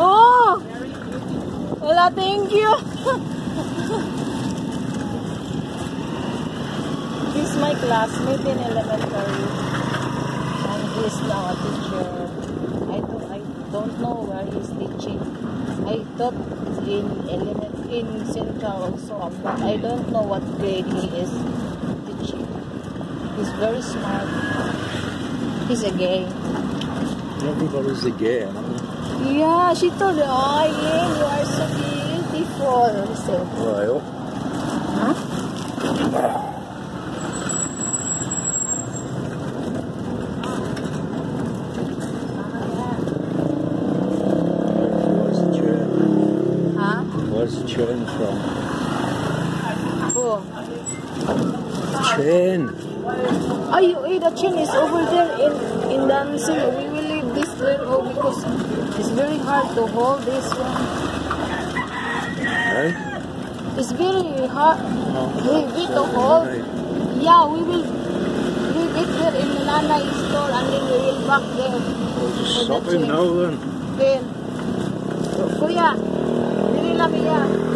Oh! Wala, thank you. He's my classmate in elementary. And he's now a teacher. I don't, I don't know where he's teaching. I thought in element in central also, but I don't know what grade he is teaching. He's very smart. He's a gay. Everybody's a gay. Yeah, she told me, oh, yeah, you are so beautiful. Said, Well, huh? where's the churn? Huh? Where's the churn from? Chain. Oh, you, eh, the chin is over there in, in dancing. We will leave this one oh, because it's very hard to hold this one. Eh? It's very hard, heavy to hold. Yeah, we will leave it there in the Nanay store and then we will back there. Well, stop the him now then. Then, Kuya, dili lang iya.